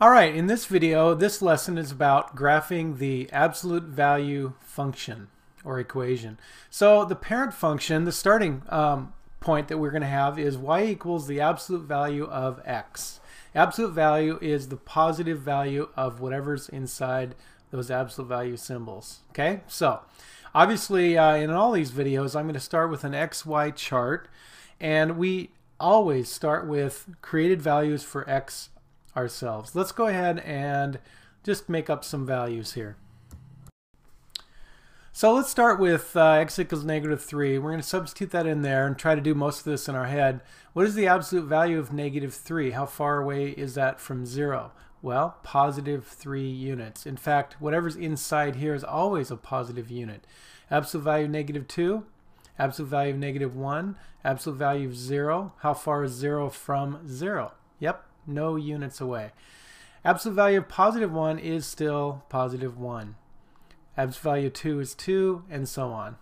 All right, in this video, this lesson is about graphing the absolute value function or equation. So the parent function, the starting um, point that we're going to have is y equals the absolute value of x. Absolute value is the positive value of whatever's inside those absolute value symbols. Okay, so obviously uh, in all these videos, I'm going to start with an xy chart, and we always start with created values for x ourselves. Let's go ahead and just make up some values here. So let's start with uh, x equals negative 3. We're going to substitute that in there and try to do most of this in our head. What is the absolute value of negative 3? How far away is that from 0? Well, positive 3 units. In fact, whatever's inside here is always a positive unit. Absolute value of negative 2, absolute value of negative 1, absolute value of 0. How far is 0 from 0? Yep, no units away. Absolute value of positive 1 is still positive 1. Absolute value 2 is 2, and so on.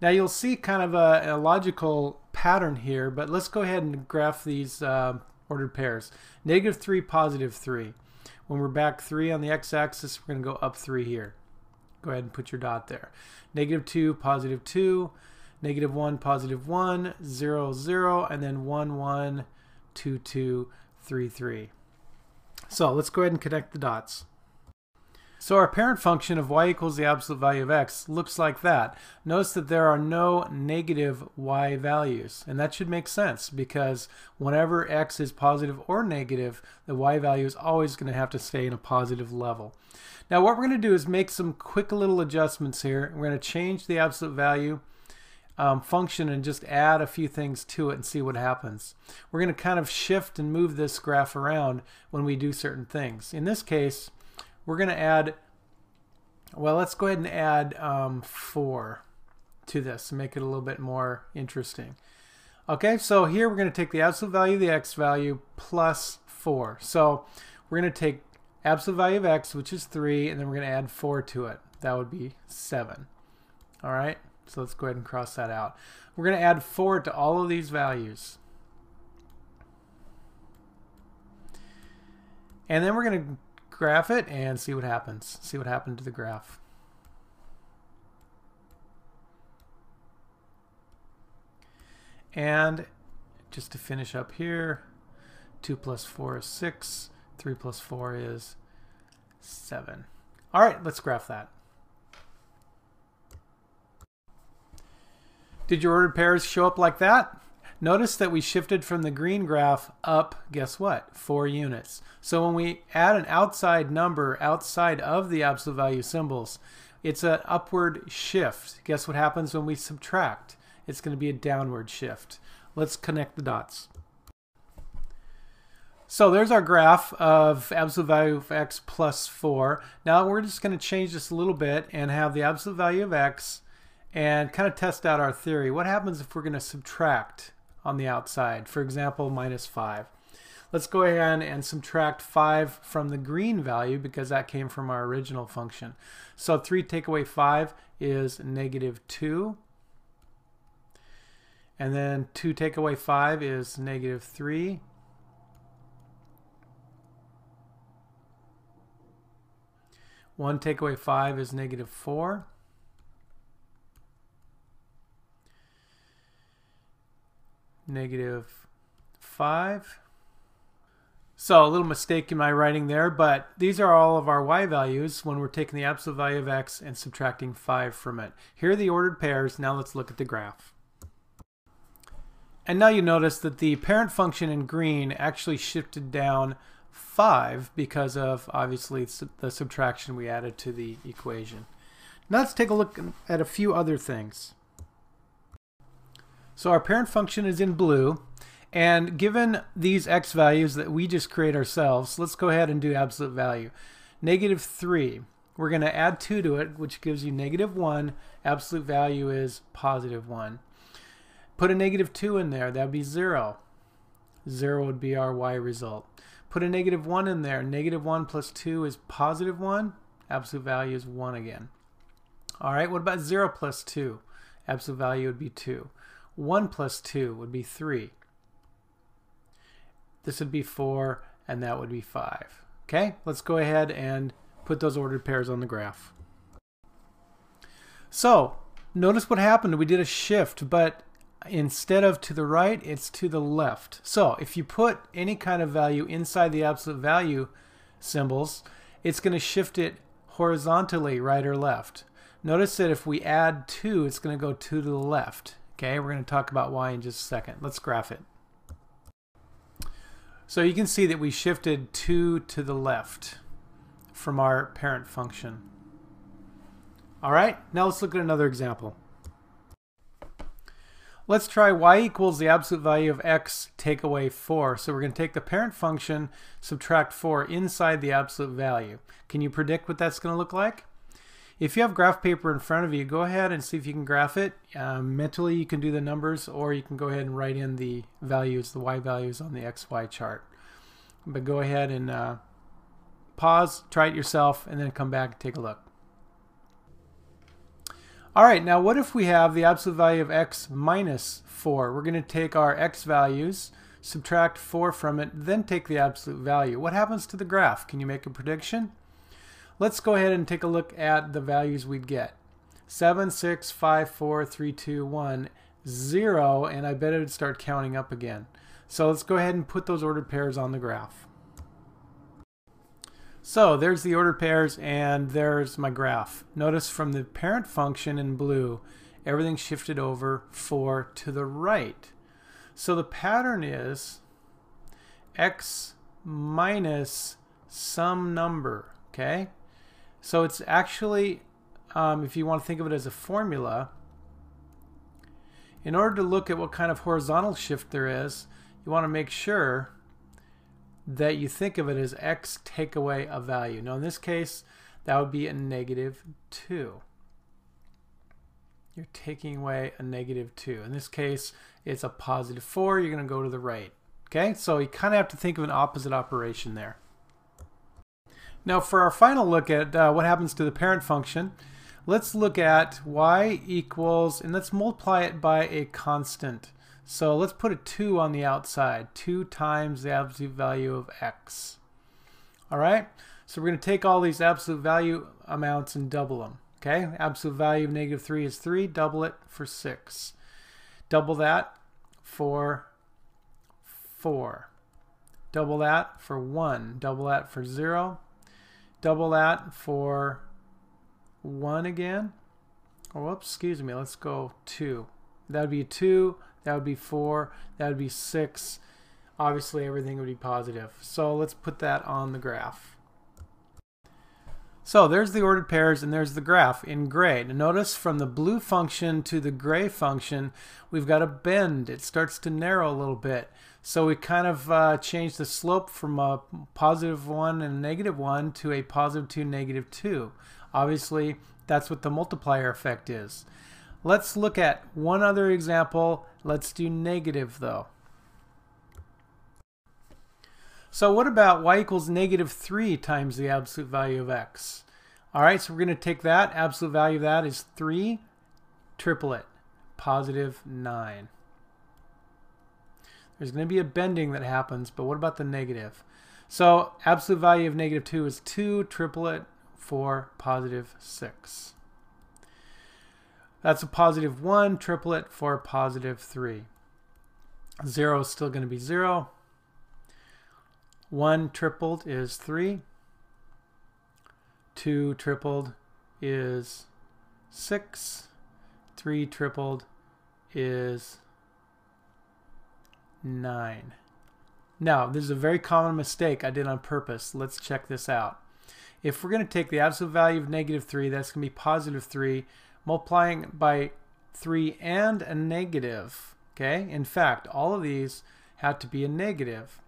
Now you'll see kind of a, a logical pattern here, but let's go ahead and graph these uh, ordered pairs. Negative 3, positive 3. When we're back 3 on the x-axis, we're going to go up 3 here. Go ahead and put your dot there. Negative 2, positive 2, negative 1, positive 1, 0, 0, and then 1, 1, 2, 2, 3, 3. So let's go ahead and connect the dots. So our parent function of y equals the absolute value of x looks like that. Notice that there are no negative y values, and that should make sense because whenever x is positive or negative, the y value is always going to have to stay in a positive level. Now what we're going to do is make some quick little adjustments here. We're going to change the absolute value um, function and just add a few things to it and see what happens. We're going to kind of shift and move this graph around when we do certain things. In this case, we're going to add, well, let's go ahead and add um, 4 to this and make it a little bit more interesting. Okay, so here we're going to take the absolute value of the x value plus 4. So we're going to take absolute value of x, which is 3, and then we're going to add 4 to it. That would be 7. All right. So let's go ahead and cross that out. We're going to add 4 to all of these values. And then we're going to graph it and see what happens. See what happened to the graph. And just to finish up here, 2 plus 4 is 6, 3 plus 4 is 7. All right, let's graph that. Did your ordered pairs show up like that? Notice that we shifted from the green graph up, guess what, 4 units. So when we add an outside number outside of the absolute value symbols, it's an upward shift. Guess what happens when we subtract? It's going to be a downward shift. Let's connect the dots. So there's our graph of absolute value of x plus 4. Now we're just going to change this a little bit and have the absolute value of x and kind of test out our theory. What happens if we're going to subtract on the outside? For example, minus 5. Let's go ahead and subtract 5 from the green value because that came from our original function. So 3 take away 5 is negative 2. And then 2 take away 5 is negative 3. One take away 5 is negative 4. Negative 5. So a little mistake in my writing there, but these are all of our y values when we're taking the absolute value of x and subtracting 5 from it. Here are the ordered pairs. Now let's look at the graph. And now you notice that the parent function in green actually shifted down 5 because of, obviously, the subtraction we added to the equation. Now let's take a look at a few other things. So our parent function is in blue. And given these x values that we just create ourselves, let's go ahead and do absolute value. Negative 3. We're going to add 2 to it, which gives you negative 1. Absolute value is positive 1. Put a negative 2 in there. That would be 0. 0 would be our y result. Put a negative 1 in there. Negative 1 plus 2 is positive 1. Absolute value is 1 again. All right, what about 0 plus 2? Absolute value would be 2. 1 plus 2 would be 3. This would be 4, and that would be 5. Okay, let's go ahead and put those ordered pairs on the graph. So, notice what happened. We did a shift, but instead of to the right, it's to the left. So, if you put any kind of value inside the absolute value symbols, it's going to shift it horizontally, right or left. Notice that if we add 2, it's going to go 2 to the left. Okay, we're going to talk about why in just a second. Let's graph it. So you can see that we shifted 2 to the left from our parent function. All right, now let's look at another example. Let's try y equals the absolute value of x take away 4. So we're going to take the parent function, subtract 4 inside the absolute value. Can you predict what that's going to look like? If you have graph paper in front of you, go ahead and see if you can graph it. Um, mentally, you can do the numbers, or you can go ahead and write in the values, the y values on the xy chart. But go ahead and uh, pause, try it yourself, and then come back and take a look. All right, now what if we have the absolute value of x minus 4? We're going to take our x values, subtract 4 from it, then take the absolute value. What happens to the graph? Can you make a prediction? Let's go ahead and take a look at the values we'd get. 7, 6, 5, 4, 3, 2, 1, 0, and I bet it would start counting up again. So let's go ahead and put those ordered pairs on the graph. So there's the ordered pairs and there's my graph. Notice from the parent function in blue, everything shifted over 4 to the right. So the pattern is x minus some number, okay? So it's actually, um, if you want to think of it as a formula, in order to look at what kind of horizontal shift there is, you want to make sure that you think of it as x take away a value. Now in this case, that would be a negative 2. You're taking away a negative 2. In this case, it's a positive 4. You're going to go to the right. Okay, so you kind of have to think of an opposite operation there. Now for our final look at uh, what happens to the parent function, let's look at y equals, and let's multiply it by a constant. So let's put a 2 on the outside, 2 times the absolute value of x. All right, so we're going to take all these absolute value amounts and double them. Okay, absolute value of negative 3 is 3, double it for 6. Double that for 4. Double that for 1. Double that for 0 double that for 1 again. Oh, whoops, excuse me, let's go 2. That would be 2, that would be 4, that would be 6. Obviously, everything would be positive. So let's put that on the graph. So there's the ordered pairs and there's the graph in gray. Now notice from the blue function to the gray function, we've got a bend. It starts to narrow a little bit. So we kind of uh, changed the slope from a positive 1 and negative 1 to a positive 2, negative 2. Obviously, that's what the multiplier effect is. Let's look at one other example. Let's do negative, though. So what about y equals negative 3 times the absolute value of x? All right, so we're going to take that. Absolute value of that is 3, triple it, positive 9. There's going to be a bending that happens, but what about the negative? So absolute value of negative 2 is 2, triplet for positive 6. That's a positive 1, triplet for positive 3. 0 is still going to be 0. 1 tripled is 3. 2 tripled is 6. 3 tripled is 9. Now, this is a very common mistake I did on purpose. Let's check this out. If we're going to take the absolute value of negative 3, that's going to be positive 3, multiplying by 3 and a negative. Okay? In fact, all of these have to be a negative.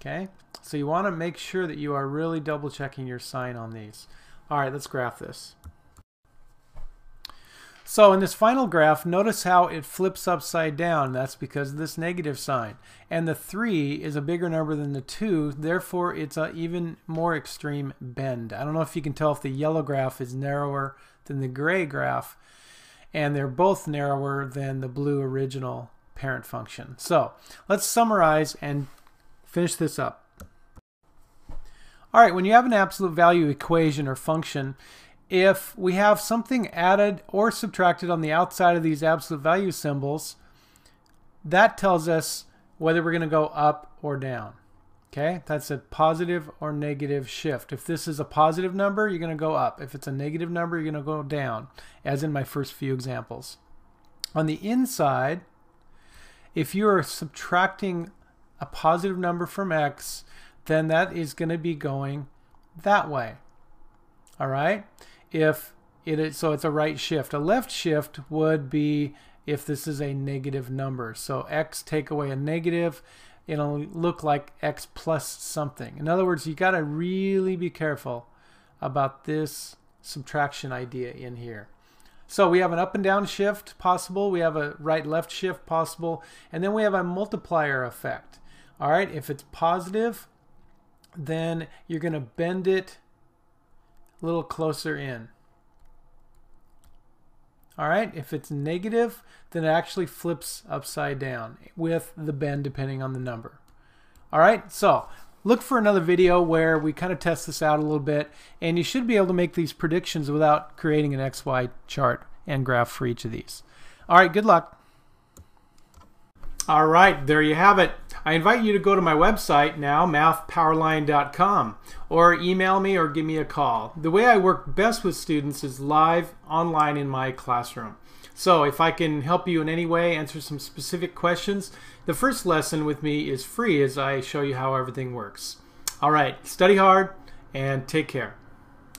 Okay, so you want to make sure that you are really double checking your sign on these. All right, let's graph this. So in this final graph, notice how it flips upside down. That's because of this negative sign. And the 3 is a bigger number than the 2, therefore it's an even more extreme bend. I don't know if you can tell if the yellow graph is narrower than the gray graph, and they're both narrower than the blue original parent function. So let's summarize and finish this up. All right, when you have an absolute value equation or function, if we have something added or subtracted on the outside of these absolute value symbols, that tells us whether we're going to go up or down. Okay, that's a positive or negative shift. If this is a positive number, you're going to go up. If it's a negative number, you're going to go down, as in my first few examples. On the inside, if you are subtracting a positive number from x, then that is going to be going that way. All right if it is, so it's a right shift. A left shift would be if this is a negative number. So x take away a negative, it'll look like x plus something. In other words, you got to really be careful about this subtraction idea in here. So we have an up and down shift possible, we have a right left shift possible, and then we have a multiplier effect. All right, if it's positive, then you're going to bend it a little closer in. All right, if it's negative, then it actually flips upside down with the bend depending on the number. All right, so look for another video where we kind of test this out a little bit, and you should be able to make these predictions without creating an XY chart and graph for each of these. All right, good luck. All right, there you have it. I invite you to go to my website now, mathpowerline.com, or email me or give me a call. The way I work best with students is live online in my classroom. So if I can help you in any way, answer some specific questions, the first lesson with me is free as I show you how everything works. All right, study hard and take care.